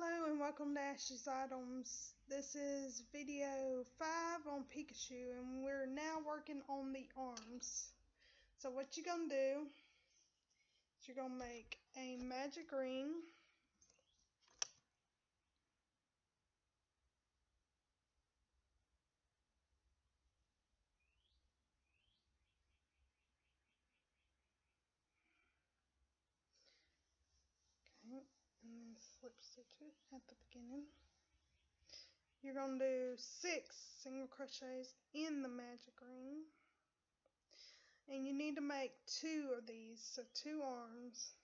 Hello and welcome to Ashley's Items. This is video 5 on Pikachu and we're now working on the arms. So what you're going to do is you're going to make a magic ring. Okay and then slip stitch at the beginning. You're going to do six single crochets in the magic ring. And you need to make two of these, so two arms.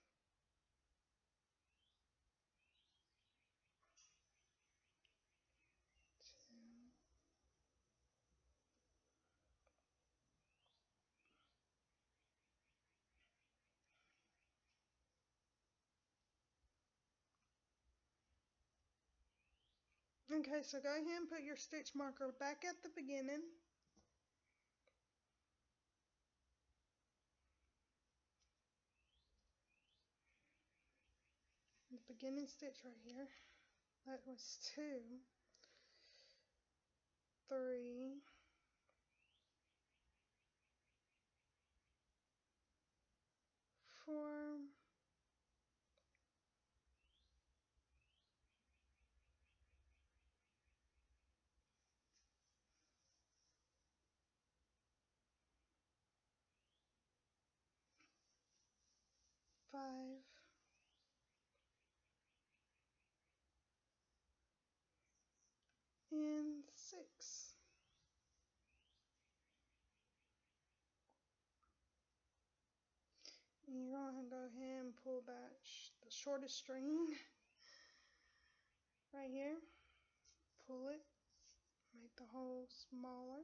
Okay, so go ahead and put your stitch marker back at the beginning. The beginning stitch right here. That was two, three, four, five, and six. And you're going to go ahead and pull that sh the shortest string right here. Pull it, make the hole smaller.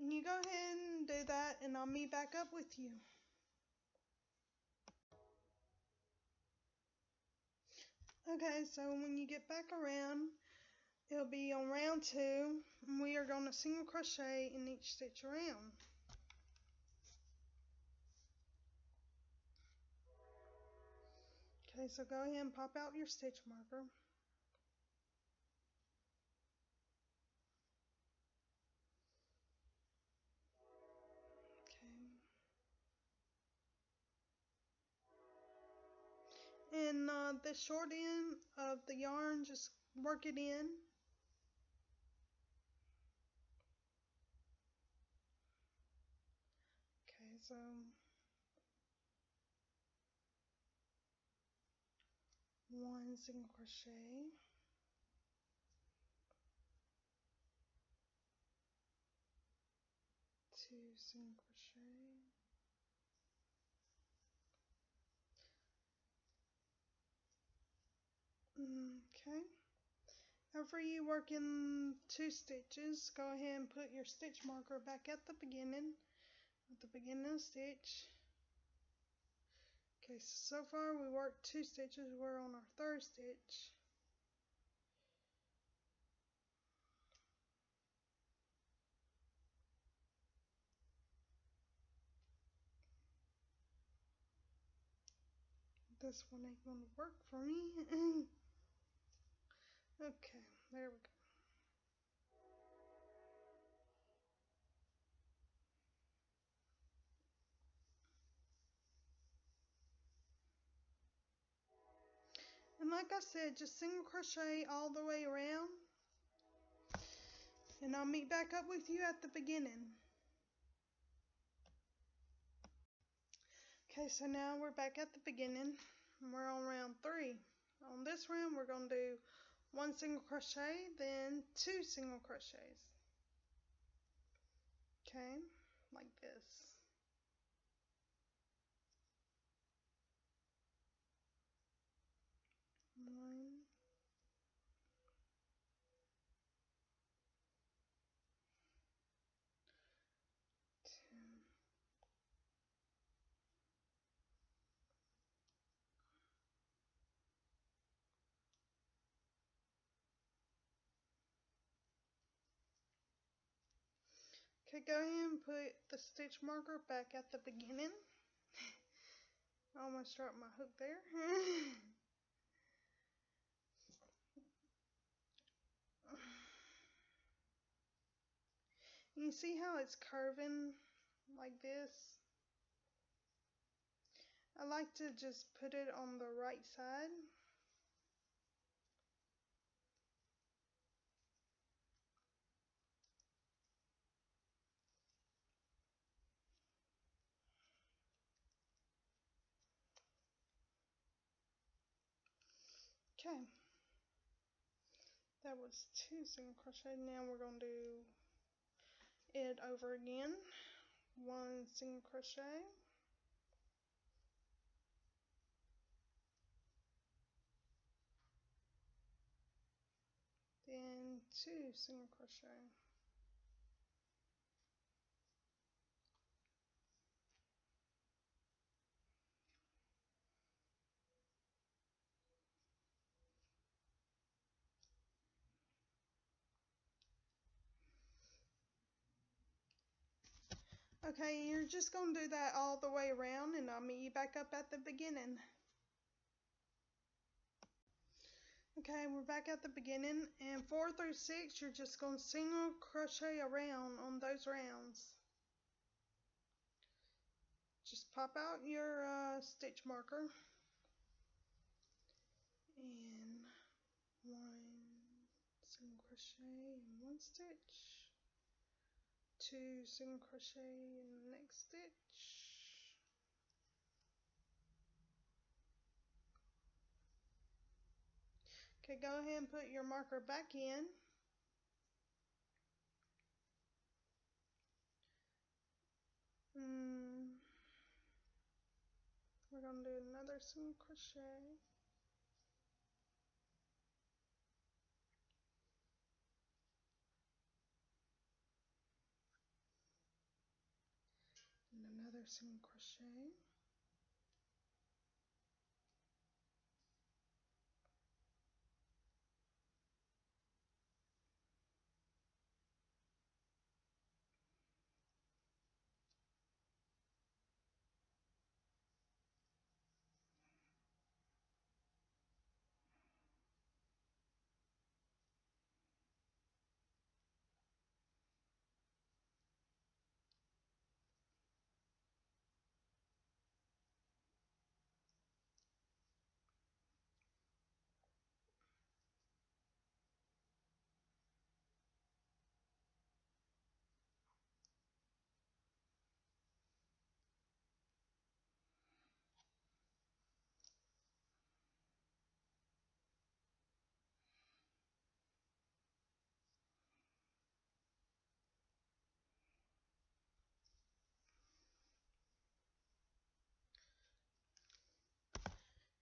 And you go ahead and do that and I'll meet back up with you. Okay, so when you get back around, it'll be on round two, and we are going to single crochet in each stitch around. Okay, so go ahead and pop out your stitch marker. And uh, the short end of the yarn just work it in. Okay so. One single crochet. Two single crochet Okay. After you work in two stitches, go ahead and put your stitch marker back at the beginning, at the beginning of the stitch. Okay, so, so far we worked two stitches, we're on our third stitch. This one ain't gonna work for me. Okay, there we go. And like I said, just single crochet all the way around. And I'll meet back up with you at the beginning. Okay, so now we're back at the beginning. And we're on round three. On this round, we're going to do one single crochet then two single crochets. Okay like this Okay, go ahead and put the stitch marker back at the beginning. I almost dropped my hook there. you see how it's curving like this? I like to just put it on the right side. Okay, that was two single crochet. Now we're going to do it over again. One single crochet. Then two single crochet. Okay, you're just going to do that all the way around and I'll meet you back up at the beginning. Okay, we're back at the beginning and 4 through 6 you're just going to single crochet around on those rounds. Just pop out your uh, stitch marker and one single crochet and one stitch two single crochet in the next stitch. Okay go ahead and put your marker back in. Mm, we're to do another single crochet another single crochet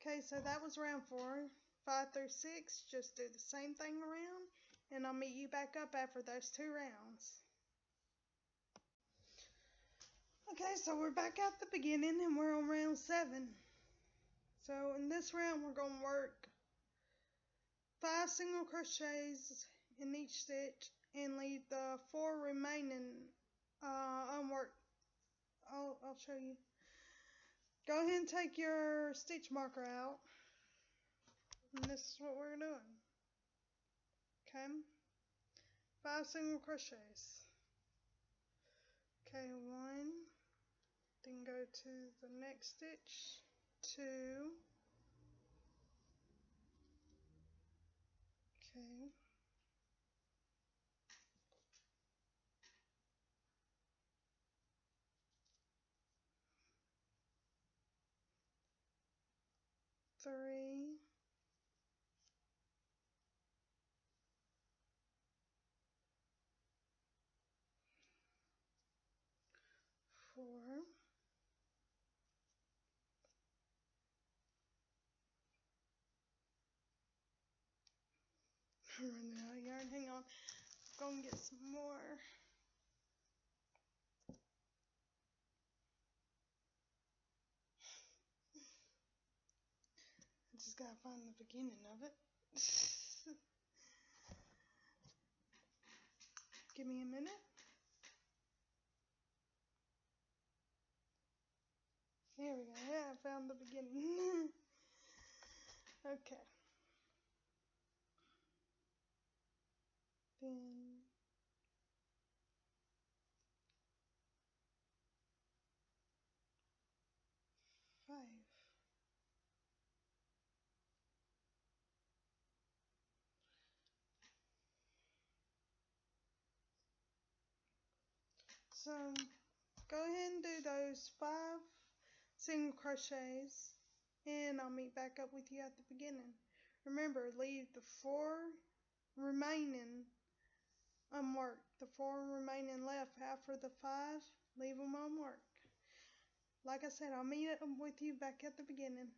Okay, so that was round four. Five through six, just do the same thing around, and I'll meet you back up after those two rounds. Okay, so we're back at the beginning and we're on round seven. So in this round, we're going to work five single crochets in each stitch and leave the four remaining uh, unworked. I'll, I'll show you. Go ahead and take your stitch marker out. And this is what we're doing. Okay. Five single crochets. Okay, one. Then go to the next stitch. Two. Okay. Three, four, running out of yarn. Hang on. Go and get some more. gotta find the beginning of it. Give me a minute. There we go. Yeah, I found the beginning. okay. So go ahead and do those five single crochets and I'll meet back up with you at the beginning. Remember, leave the four remaining unworked. The four remaining left after the five, leave them unworked. Like I said, I'll meet up with you back at the beginning.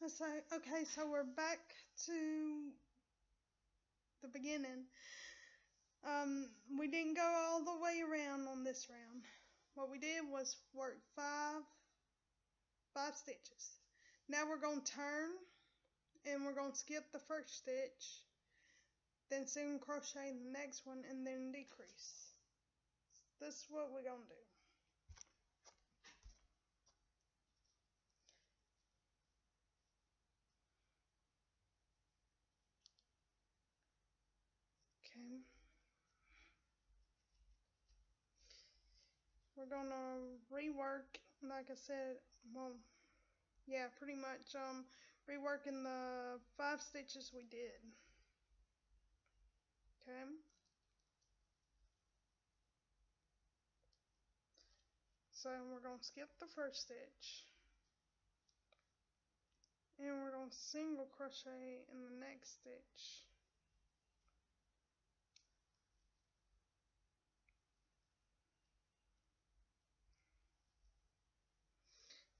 So, okay, so we're back to the beginning. Um, we didn't go all the way around on this round. What we did was work five, five stitches. Now we're going to turn and we're going to skip the first stitch, then single crochet the next one and then decrease. This is what we're going to do. Okay. We're gonna rework, like I said, well, yeah, pretty much um, reworking the five stitches we did. Okay. So we're to skip the first stitch. And we're going to single crochet in the next stitch.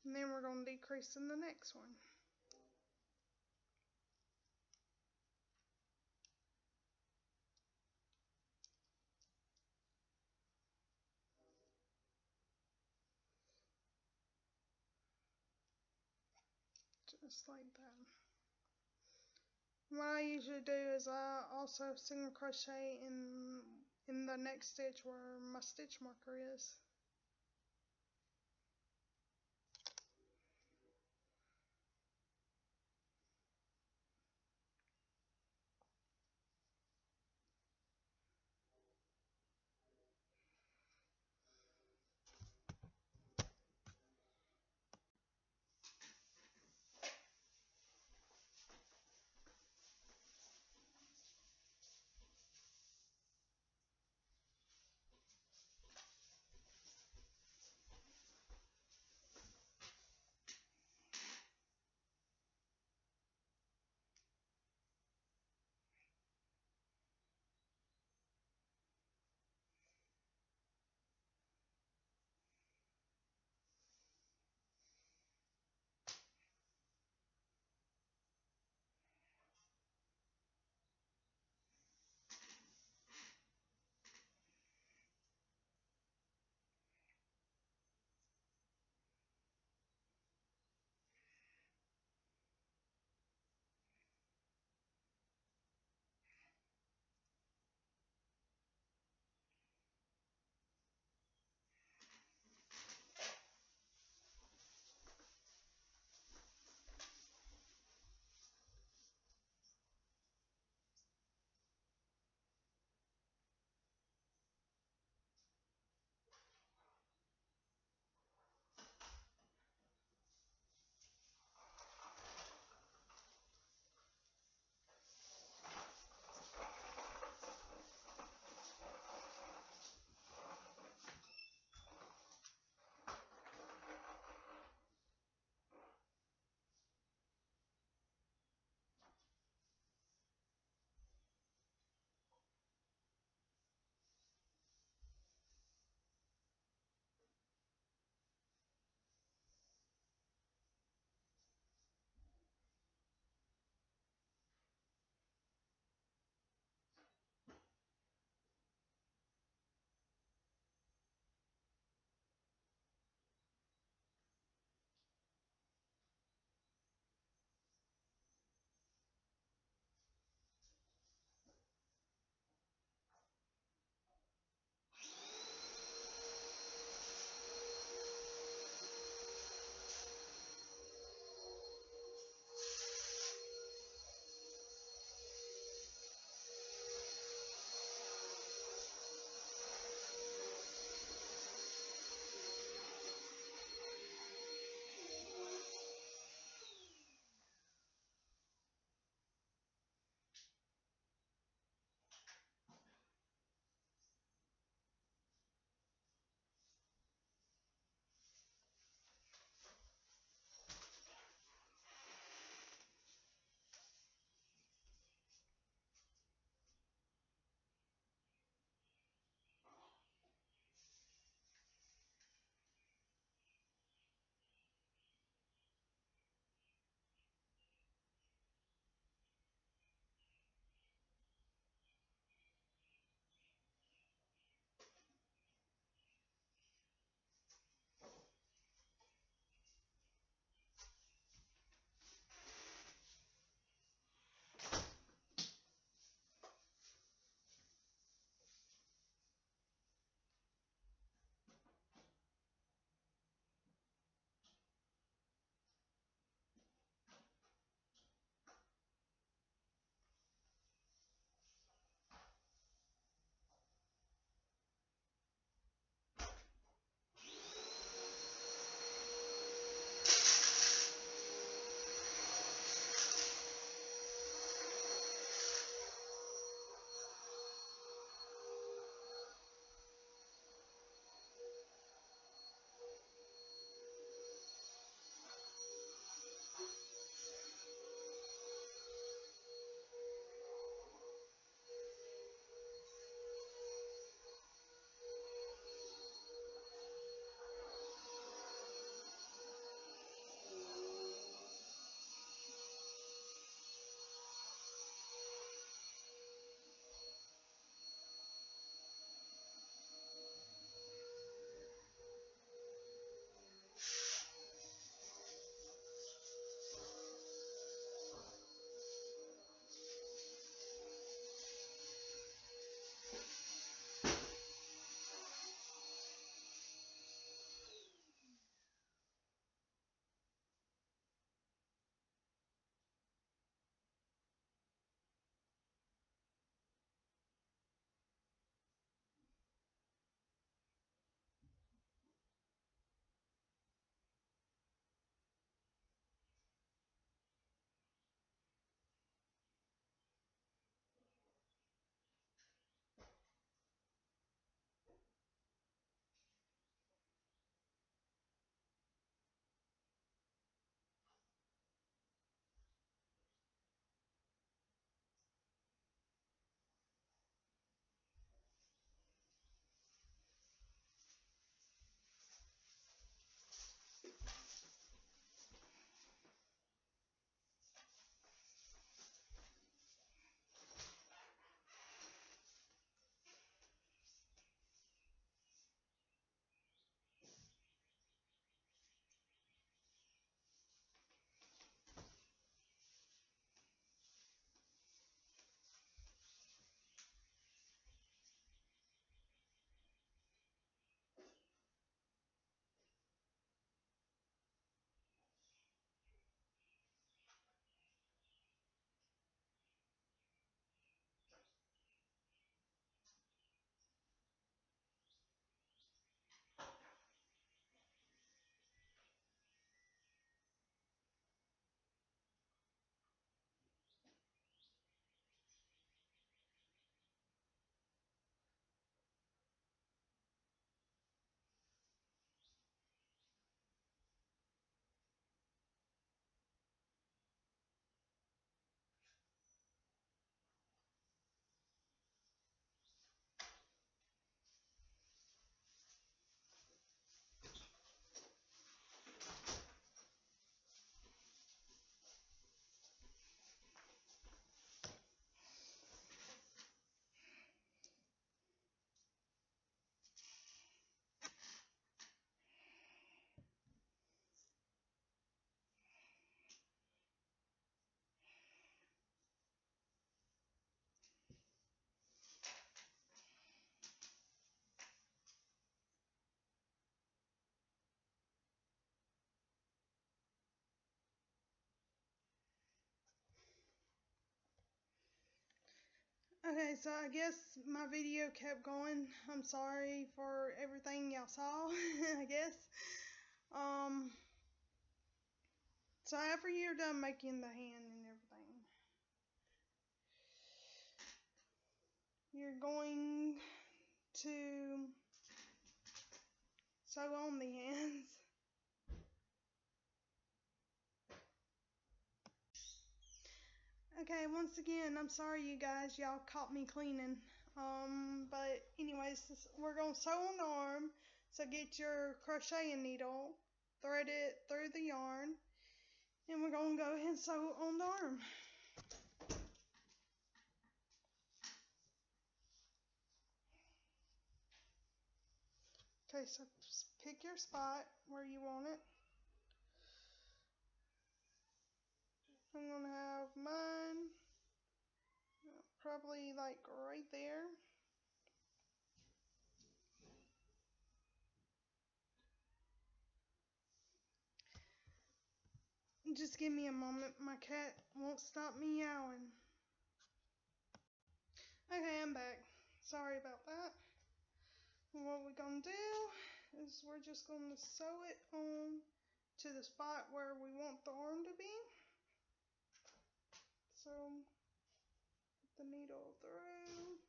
And then we're going to decrease in the next one. Just like that. What I usually do is I also single crochet in in the next stitch where my stitch marker is. Okay, so I guess my video kept going. I'm sorry for everything y'all saw, I guess. Um, so after you're done making the hand and everything, you're going to sew on the hands. Okay, once again, I'm sorry you guys, y'all caught me cleaning. Um, but anyways, this, we're going to sew on the arm. So get your crocheting needle, thread it through the yarn, and we're going to go ahead and sew on the arm. Okay, so pick your spot where you want it. I'm to have mine probably like right there. Just give me a moment. My cat won't stop meowing. Okay, I'm back. Sorry about that. What we're to do is we're just going to sew it on to the spot where we want the arm to be. So, put the needle through.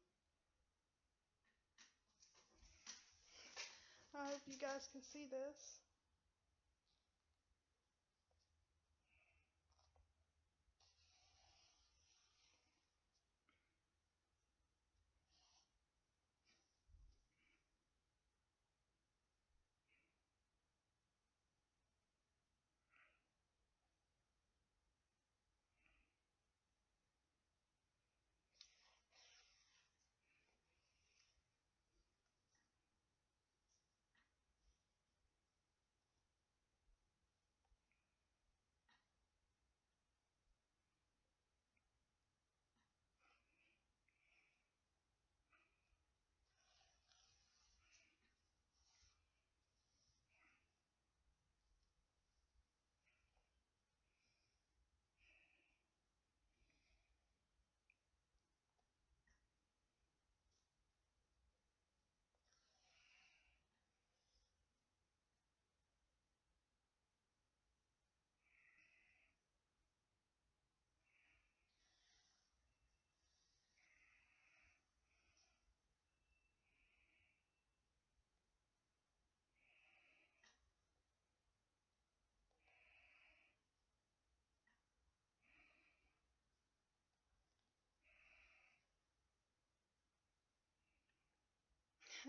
I hope you guys can see this.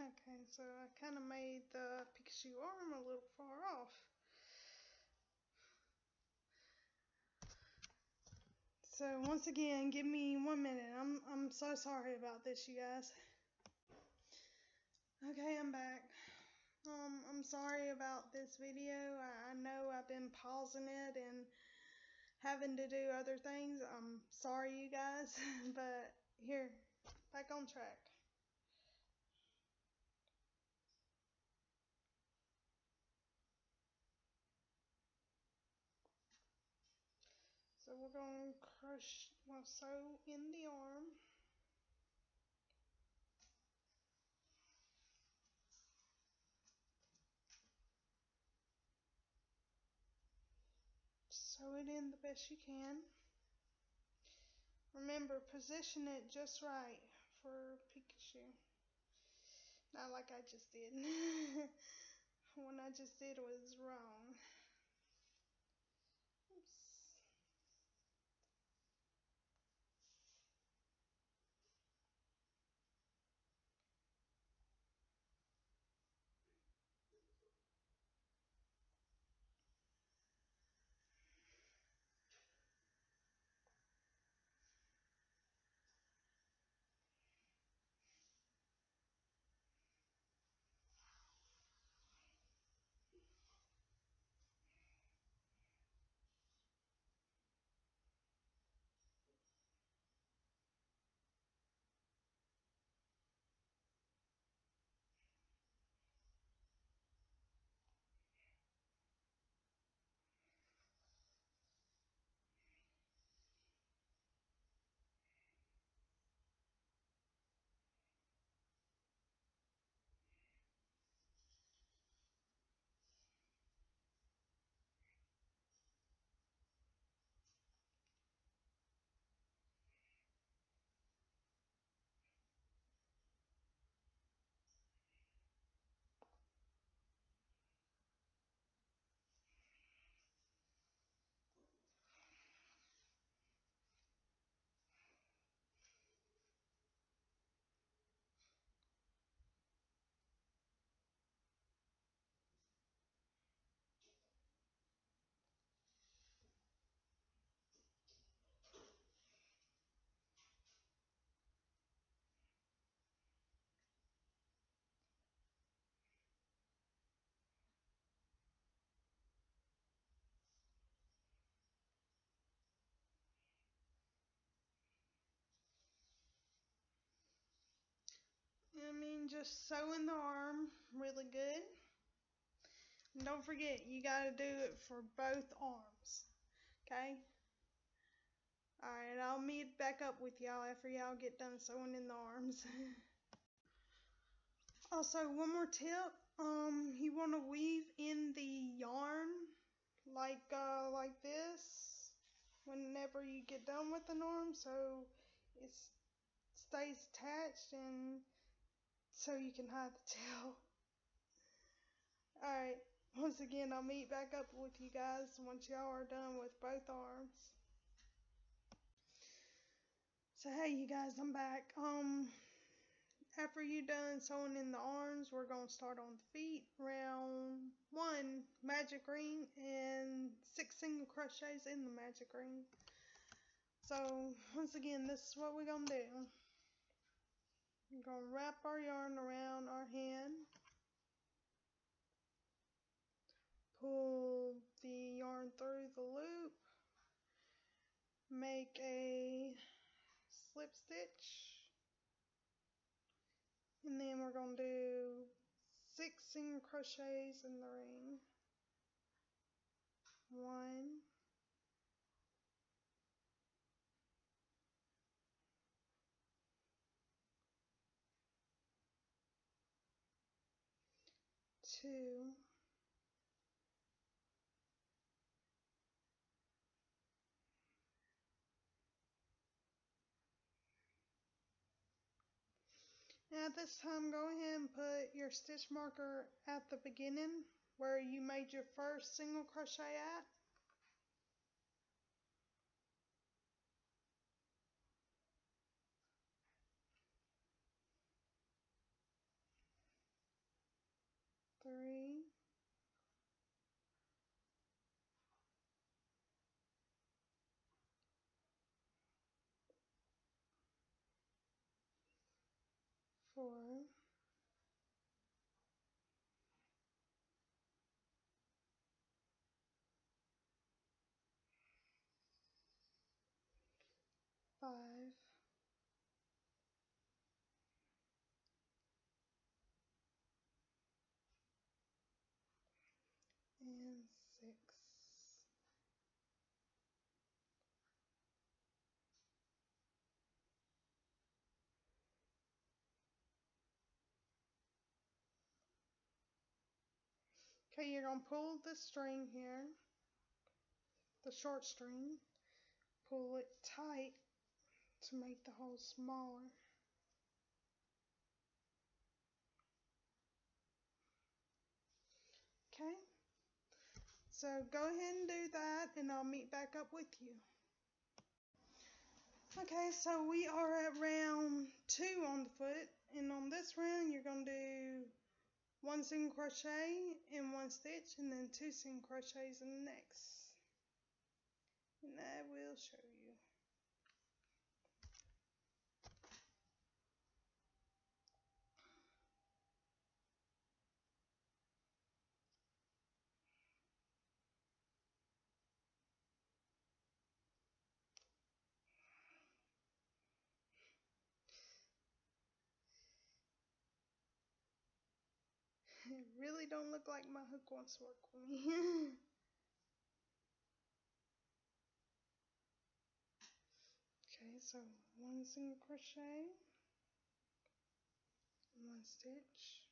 Okay, so I kind of made the Pikachu arm a little far off. So once again, give me one minute. I'm I'm so sorry about this, you guys. Okay, I'm back. Um, I'm sorry about this video. I, I know I've been pausing it and having to do other things. I'm sorry, you guys, but here, back on track. So we're going to crush, well, sew in the arm. Sew it in the best you can. Remember, position it just right for Pikachu. Not like I just did. what I just did was wrong. Just sew in the arm really good. And don't forget, you got to do it for both arms. Okay? Alright, I'll meet back up with y'all after y'all get done sewing in the arms. also, one more tip. Um, you want to weave in the yarn like uh, like this whenever you get done with an arm so it stays attached and so you can hide the tail. Alright, once again I'll meet back up with you guys once y'all are done with both arms. So hey you guys, I'm back. Um after you're done sewing in the arms, we're going to start on the feet. Round one, magic ring, and six single crochets in the magic ring. So, once again, this is what we're going to do. We're going to wrap our yarn around our hand. Pull the yarn through the loop. Make a slip stitch and then we're going to do six single crochets in the ring. One, two, At this time, go ahead and put your stitch marker at the beginning where you made your first single crochet at. Three, four, five, and six. Okay, you're going to pull the string here, the short string, pull it tight to make the hole smaller. Okay, so go ahead and do that and I'll meet back up with you. Okay, so we are at round two on the foot and on this round you're going to do one single crochet in one stitch and then two single crochets in the next. And I will show you Really don't look like my hook wants to work for me. okay, so one single crochet, one stitch,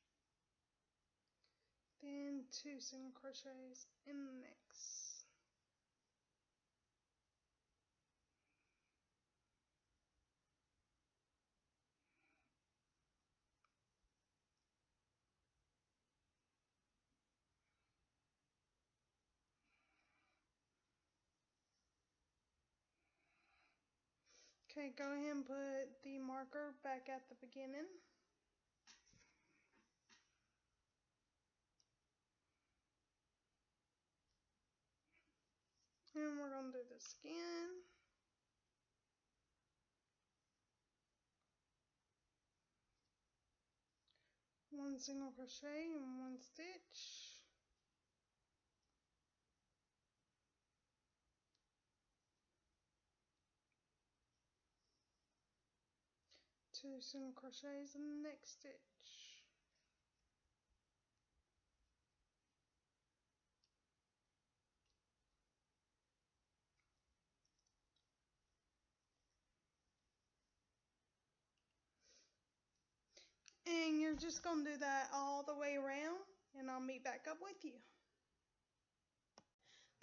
then two single crochets in the next. Okay, go ahead and put the marker back at the beginning. And we're going to do this again. One single crochet and one stitch. Two single crochets in the next stitch. And you're just going to do that all the way around and I'll meet back up with you.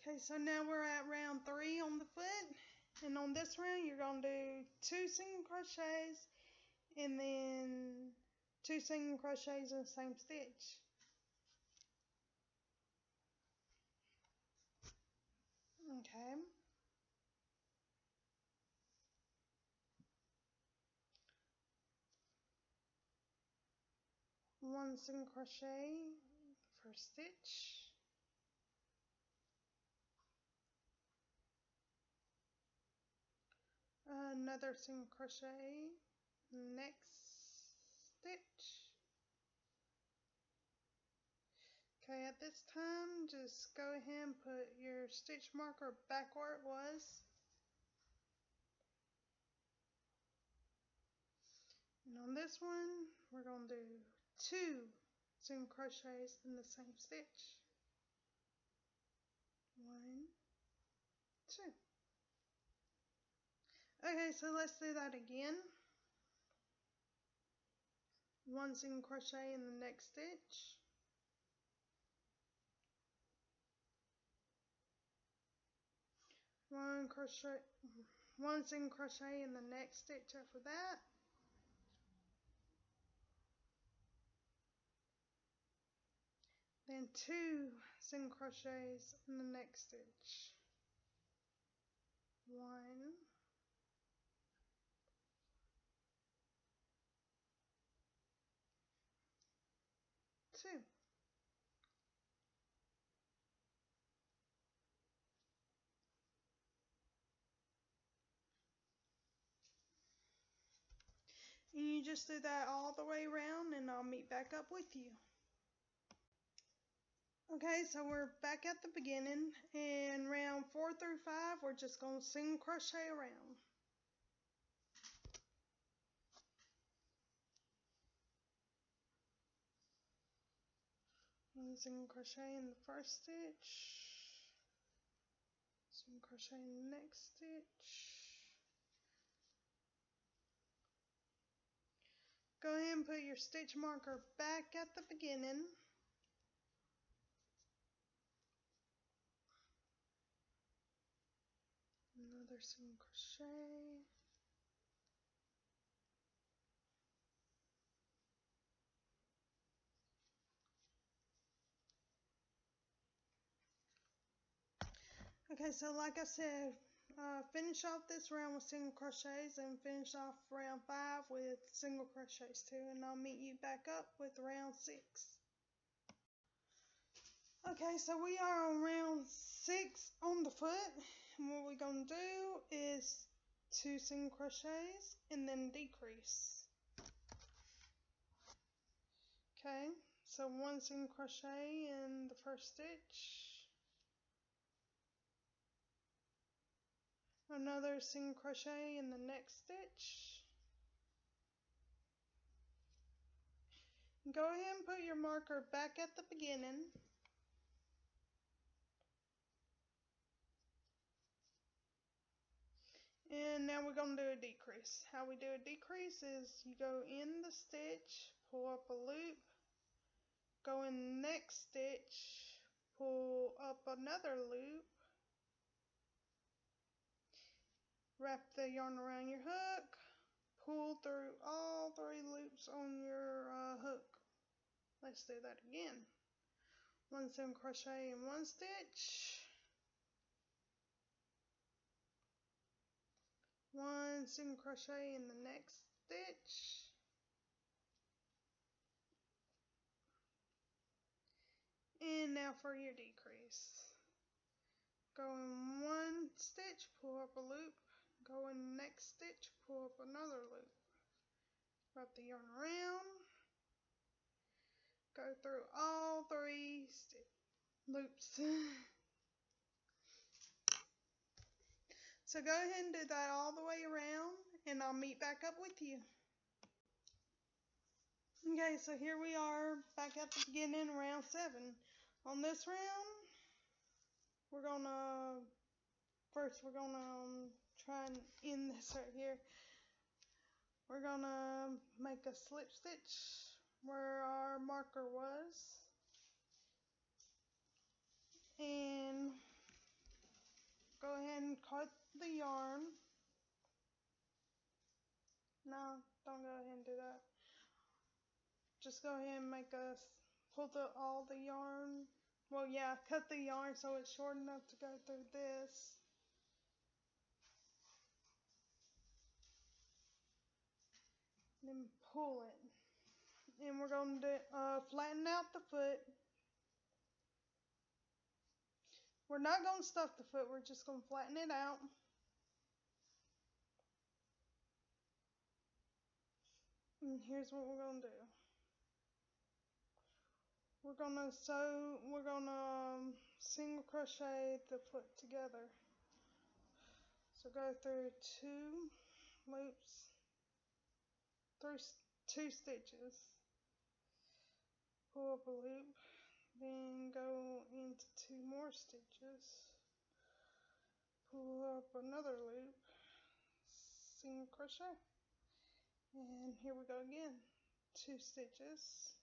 Okay so now we're at round three on the foot and on this round you're going to do two single crochets and then two single crochets in the same stitch. Okay. One single crochet first stitch. Another single crochet next stitch. Okay, at this time, just go ahead and put your stitch marker back where it was. And on this one, we're going to do two single crochets in the same stitch. One, two. Okay, so let's do that again one single crochet in the next stitch. One crochet one single crochet in the next stitch after that. Then two single crochets in the next stitch. One two. And you just do that all the way around and I'll meet back up with you. Okay, so we're back at the beginning and round four through five, we're just going to single crochet around. one single crochet in the first stitch single crochet in the next stitch go ahead and put your stitch marker back at the beginning. Another single crochet. Okay, so like I said, uh, finish off this round with single crochets and finish off round 5 with single crochets too and I'll meet you back up with round 6. Okay, so we are on round 6 on the foot and what we're going to do is 2 single crochets and then decrease. Okay, so 1 single crochet in the first stitch another single crochet in the next stitch. Go ahead and put your marker back at the beginning. And now we're going to do a decrease. How we do a decrease is you go in the stitch pull up a loop go in the next stitch pull up another loop Wrap the yarn around your hook. Pull through all three loops on your uh, hook. Let's do that again. One single crochet in one stitch. One single crochet in the next stitch. And now for your decrease. Go in one stitch, pull up a loop, go in the next stitch pull up another loop. Wrap the yarn around. Go through all three loops. So go ahead and do that all the way around and I'll meet back up with you. Okay, so here we are back at the beginning, round seven. On this round, we're gonna first we're gonna um, try and end this right here. We're gonna make a slip stitch where our marker was, and go ahead and cut the yarn. No, don't go ahead and do that. Just go ahead and make a pull the all the yarn. Well, yeah, cut the yarn so it's short enough to go through this. Then pull it. And we're going to uh, flatten out the foot. We're not going to stuff the foot, we're just going to flatten it out. And here's what we're going to do. We're going to sew, we're going to um, single crochet the foot together. So go through two loops, three, two stitches, pull up a loop, then go into two more stitches, pull up another loop, single crochet, and here we go again, two stitches,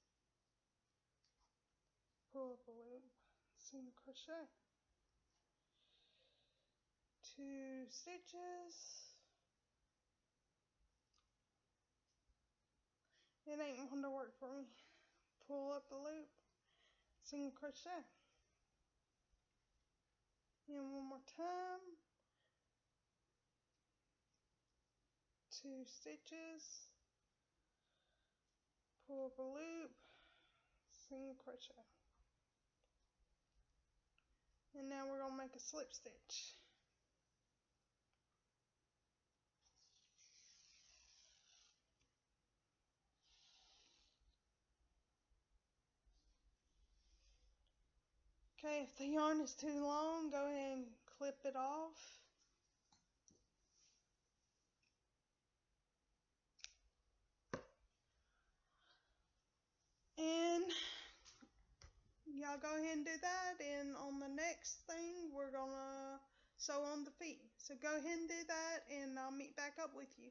pull up a loop, single crochet, two stitches, it ain't going to work for me, pull up the loop, single crochet, and one more time, two stitches, pull up a loop, single crochet. And now we're going to make a slip stitch. Okay, if the yarn is too long, go ahead and clip it off. And y'all go ahead and do that. And on the next thing, we're to sew on the feet. So go ahead and do that, and I'll meet back up with you.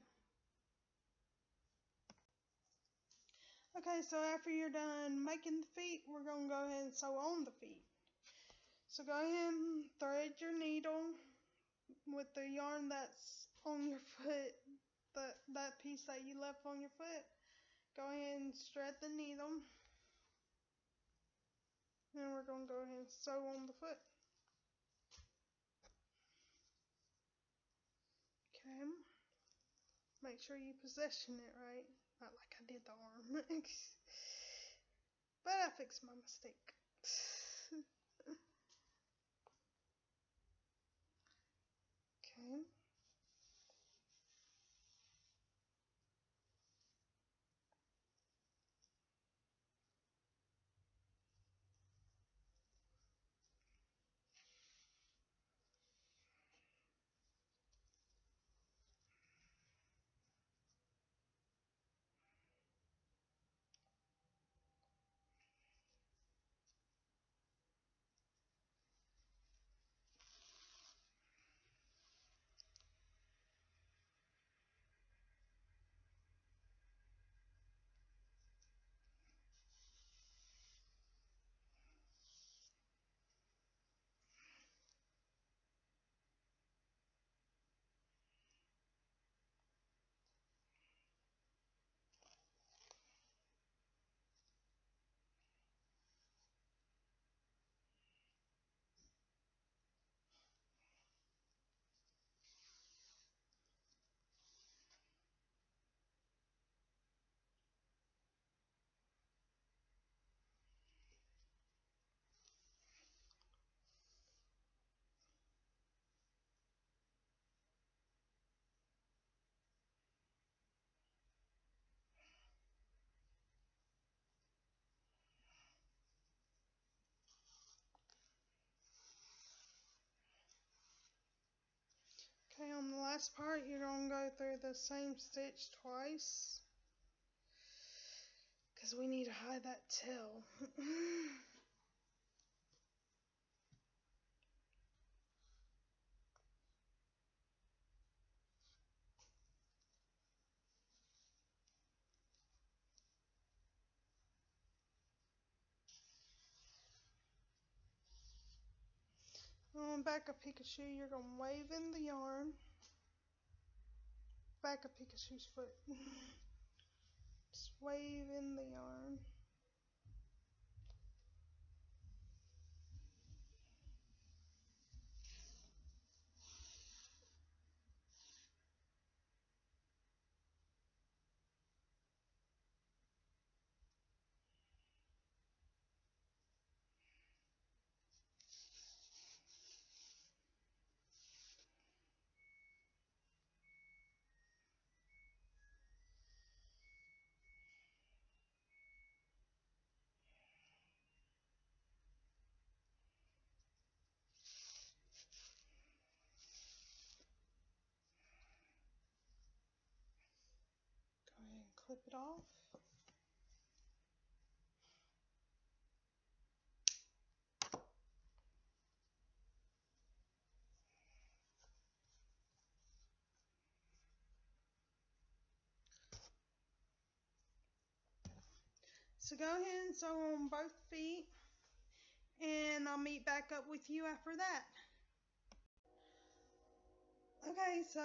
Okay, so after you're done making the feet, we're to go ahead and sew on the feet. So go ahead and thread your needle with the yarn that's on your foot, that, that piece that you left on your foot. Go ahead and thread the needle. And we're going to go ahead and sew on the foot. Okay. Make sure you position it right. Not like I did the arm. but I fixed my mistake. Okay, on the last part, you're going to go through the same stitch twice. Because we need to hide that tail. On back a Pikachu, you're going to wave in the yarn. Back of Pikachu's foot. Just wave in the yarn. Clip it off. So go ahead and sew on both feet and I'll meet back up with you after that. Okay, so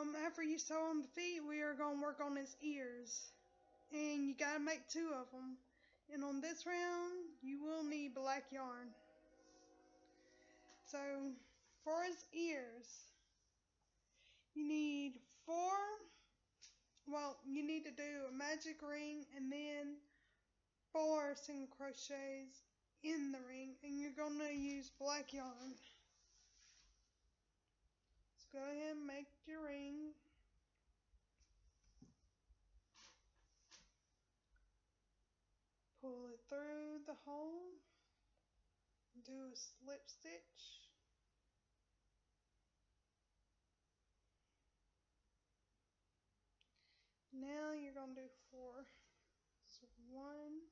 um, after you sew on the feet, we are going to work on his ears. And you got to make two of them. And on this round, you will need black yarn. So for his ears, you need four, well, you need to do a magic ring and then four single crochets in the ring. And you're going to use black yarn. Go ahead and make your ring. Pull it through the hole. Do a slip stitch. Now you're going to do four. So one,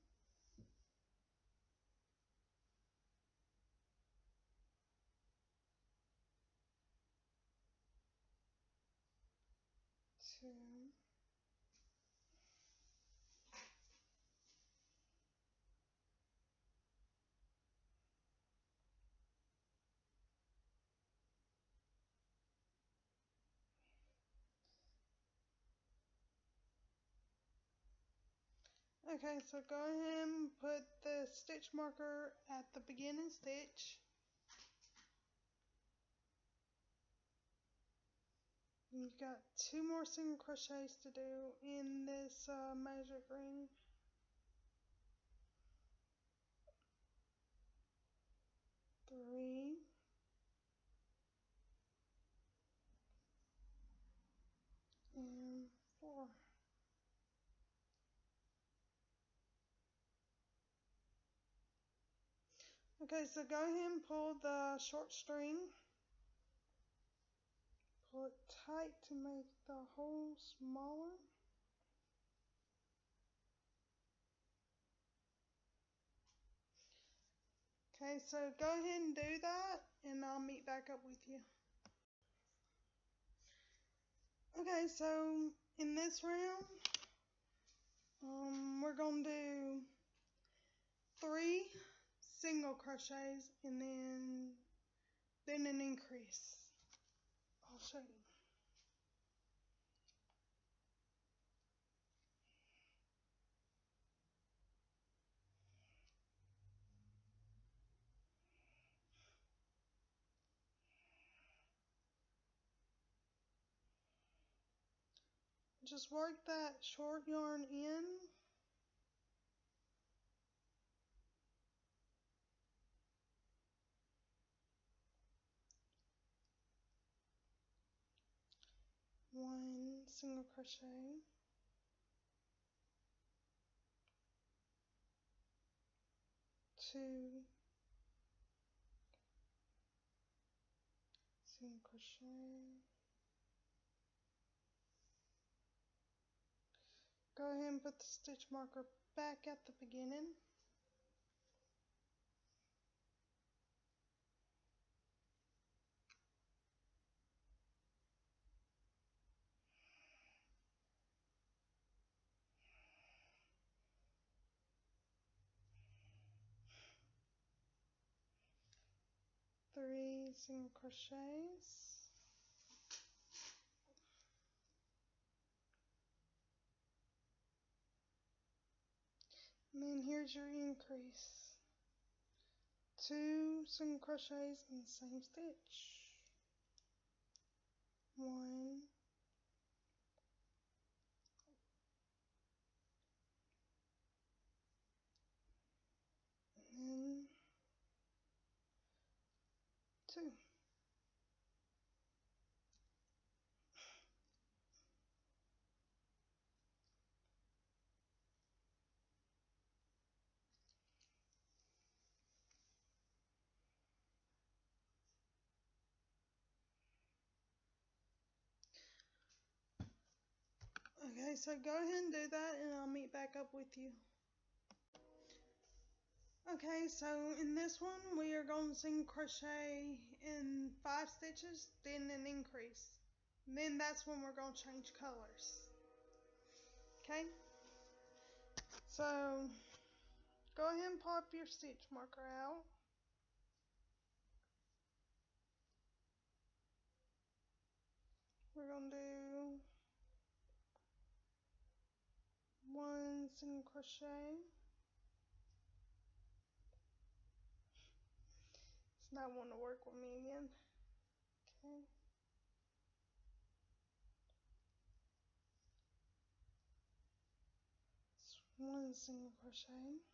Okay, so go ahead and put the stitch marker at the beginning stitch. You've got two more single crochets to do in this uh, magic ring. Three. And four. Okay, so go ahead and pull the short string. Pull it tight to make the hole smaller. Okay, so go ahead and do that and I'll meet back up with you. Okay, so in this round, um, we're going to do three single crochets and then then an increase. You. Just work that short yarn in one single crochet. Two. Single crochet. Go ahead and put the stitch marker back at the beginning. Three single crochets. And then here's your increase. Two single crochets in the same stitch. One, and then two. Okay, so go ahead and do that and I'll meet back up with you. Okay, so in this one we are going to single crochet in five stitches, then an increase. Then that's when we're going to change colors. Okay? So go ahead and pop your stitch marker out. We're going to do one single crochet it's not wanting to work with me again. Okay. It's one single crochet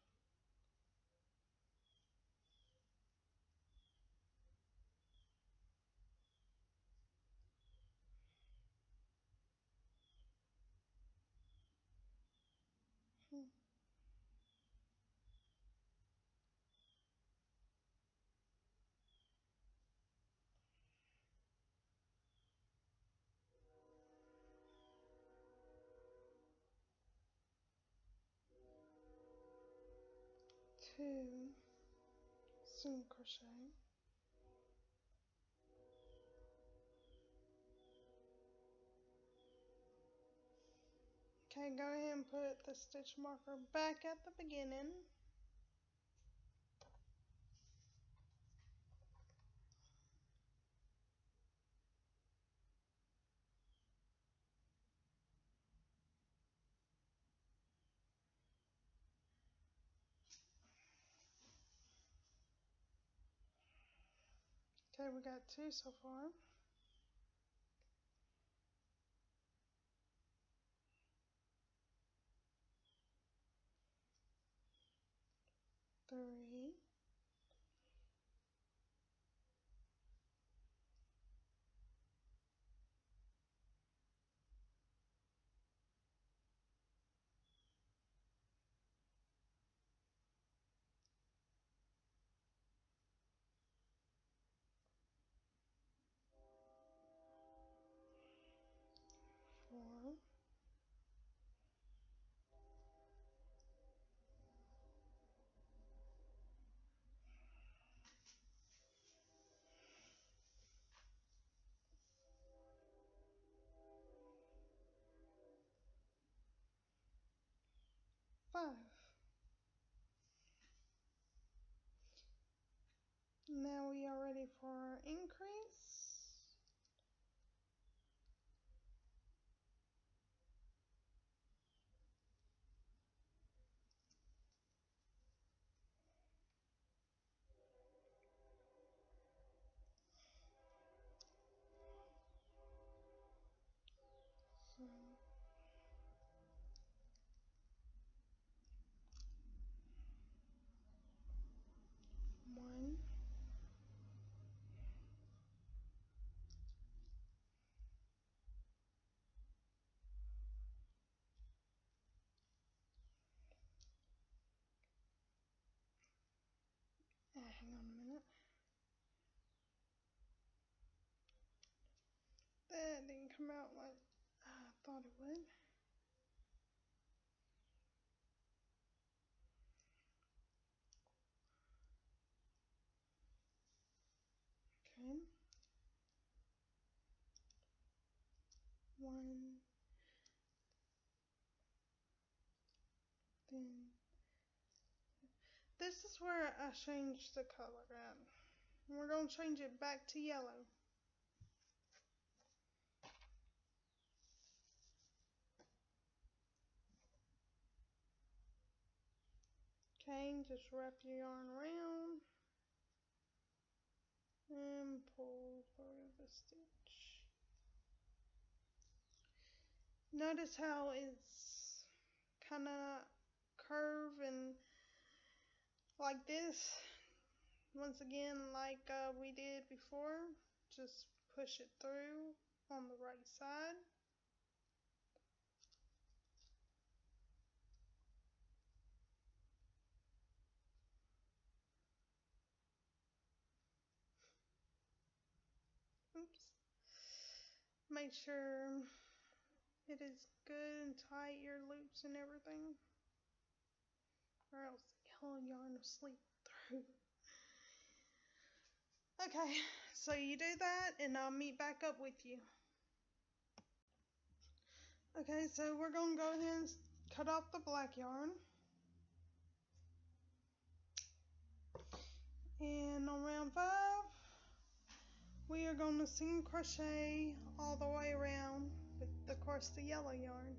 two single crochet okay go ahead and put the stitch marker back at the beginning Okay, we got two so far. 5. Now we are ready for our increase. on a minute. That didn't come out like I thought it would. Okay. One. Then this is where I changed the color at. We're going to change it back to yellow. Okay, just wrap your yarn around and pull through the stitch. Notice how it's kind of curve and like this. Once again, like uh, we did before, just push it through on the right side. Oops. Make sure it is good and tight, your loops and everything. Or else yellow yarn will sleep through. Okay, so you do that and I'll meet back up with you. Okay, so we're going to go ahead and cut off the black yarn. And on round five, we are going to single crochet all the way around with, of course, the yellow yarn.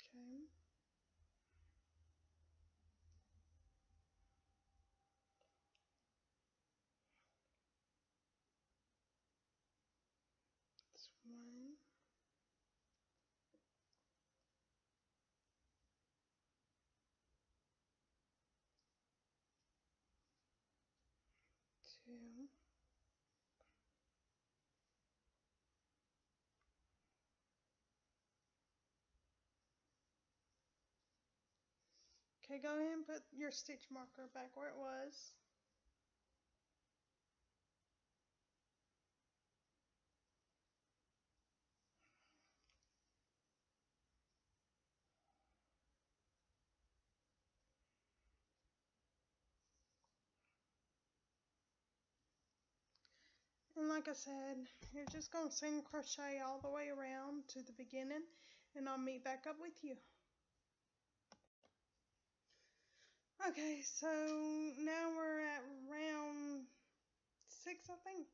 Okay. That's one. Okay, go ahead and put your stitch marker back where it was. And like I said, you're just going to single crochet all the way around to the beginning and I'll meet back up with you. Okay, so now we're at round six, I think.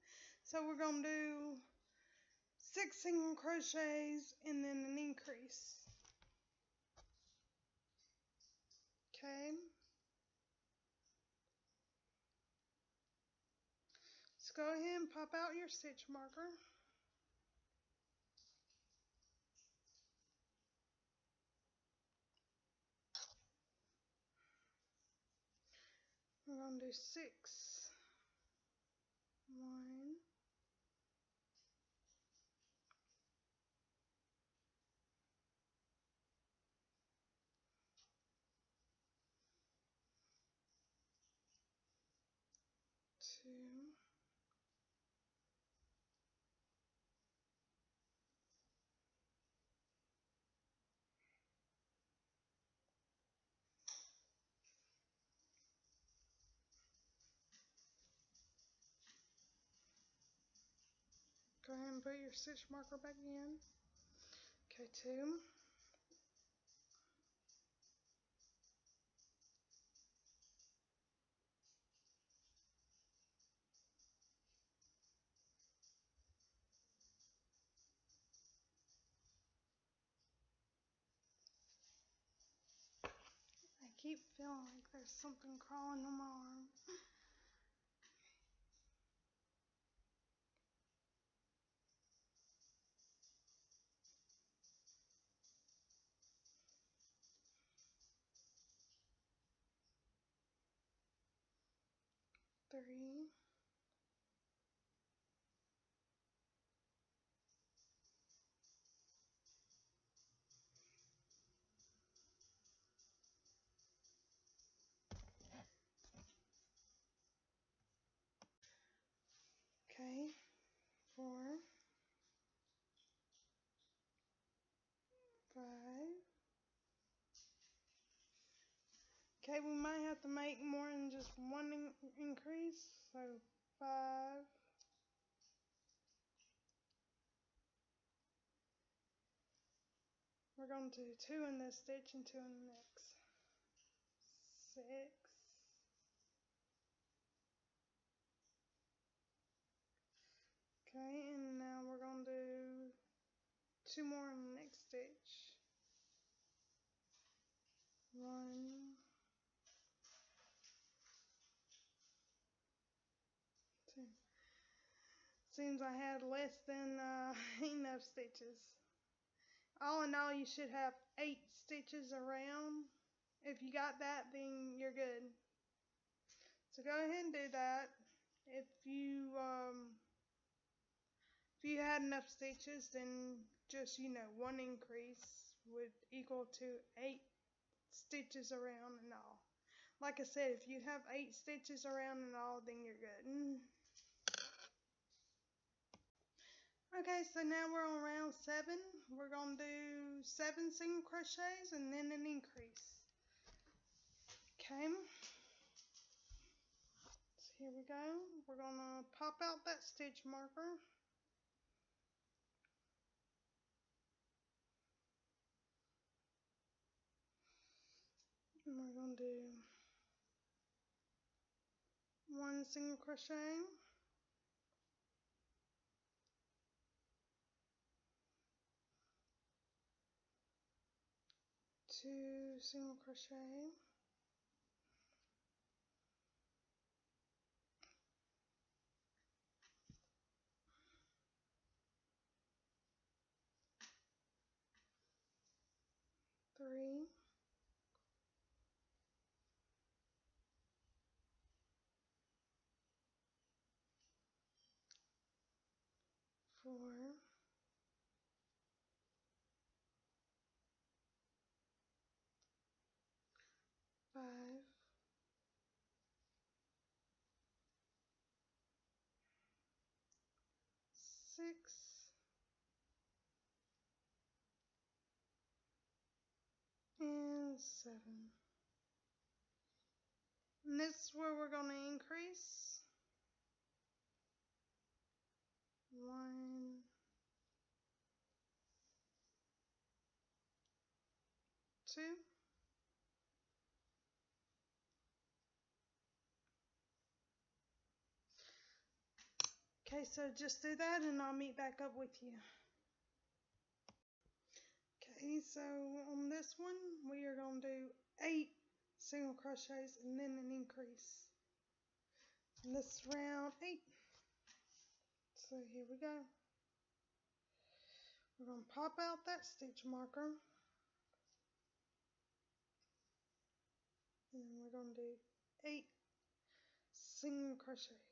So we're going to do six single crochets and then an increase. Okay. Go ahead and pop out your stitch marker. We're going to do six. One. Two. Go ahead and put your stitch marker back in. Okay, two. I keep feeling like there's something crawling on my arm. Three. Okay, four, five. Okay, we might have to make more than just one in increase. So five, we're going to do two in this stitch and two in the next. Six. Okay, and now we're going to do two more in the next stitch. One, two. Seems I had less than uh, enough stitches. All in all, you should have eight stitches around. If you got that, then you're good. So go ahead and do that. If you um, if you had enough stitches, then just, you know, one increase would equal to eight stitches around and all. Like I said, if you have eight stitches around and all, then you're good. Okay, so now we're on round seven. We're going to do seven single crochets and then an increase. Okay. So here we go. We're going to pop out that stitch marker. and we're going to do one single crochet two single crochet. Three. Four, five, six, and seven. And this is where we're going to increase. one, two, Okay, so just do that and I'll meet back up with you. Okay, so on this one, we are going to do eight single crochets and then an increase. And this round eight. So here we go. We're going to pop out that stitch marker. And we're going to do eight single crochets.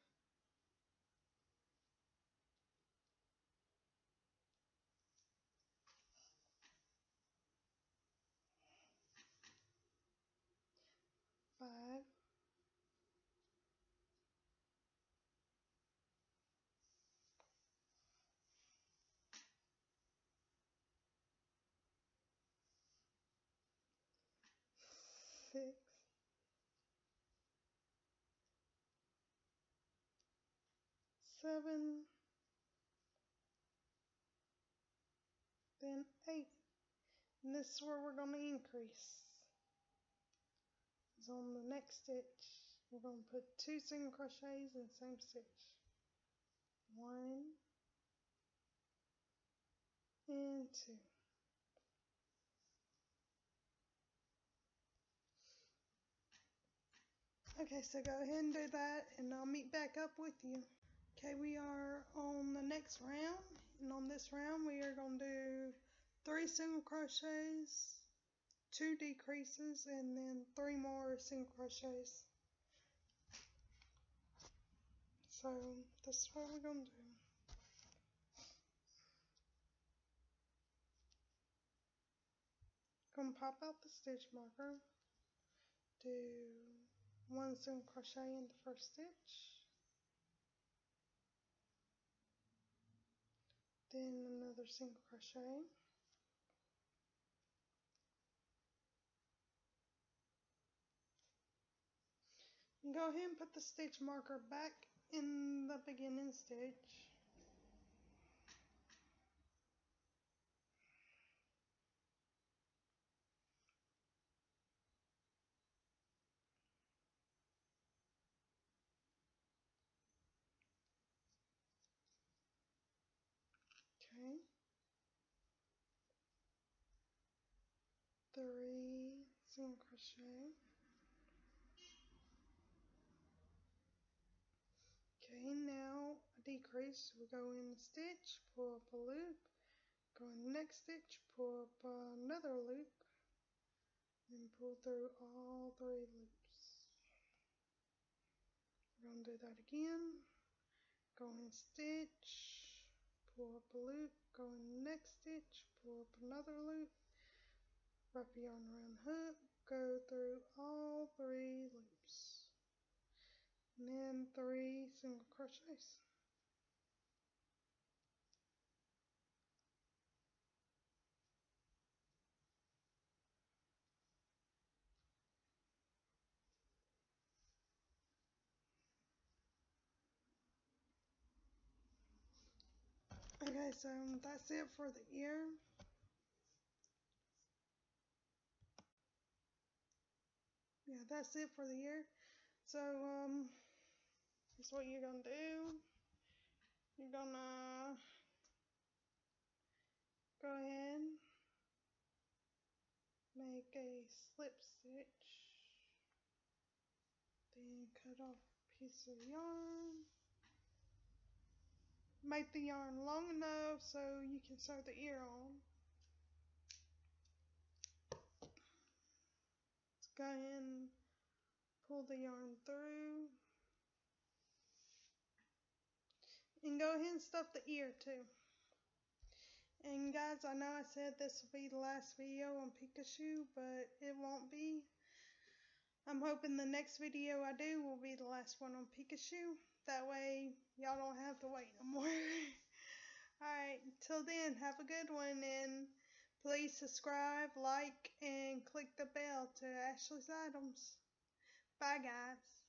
six, seven, then eight. And this is where we're going to increase. Is on the next stitch. We're going to put two single crochets in the same stitch. One and two. Okay, so go ahead and do that and I'll meet back up with you. Okay, we are on the next round and on this round we are going to do three single crochets, two decreases, and then three more single crochets. So this is what we're going to do. to pop out the stitch marker, do one single crochet in the first stitch, then another single crochet, go ahead and put the stitch marker back in the beginning stitch Okay. Three single crochet. Okay, now decrease. We go in the stitch, pull up a loop, go in the next stitch, pull up another loop, and pull through all three loops. We're to do that again. Go in stitch, pull up a loop, go in the next stitch, pull up another loop, wrap yarn around the hook, go through all three loops, and then three single crochets. Okay, so that's it for the ear. Yeah, that's it for the year. So, um, that's what you're gonna do. You're gonna go ahead, make a slip stitch, then cut off a piece of yarn. Make the yarn long enough so you can sew the ear on. Go ahead and pull the yarn through. And go ahead and stuff the ear too. And guys, I know I said this will be the last video on Pikachu, but it won't be. I'm hoping the next video I do will be the last one on Pikachu. That way, y'all don't have to wait no more. Alright, till then, have a good one, and please subscribe, like, and click the bell to Ashley's Items. Bye, guys.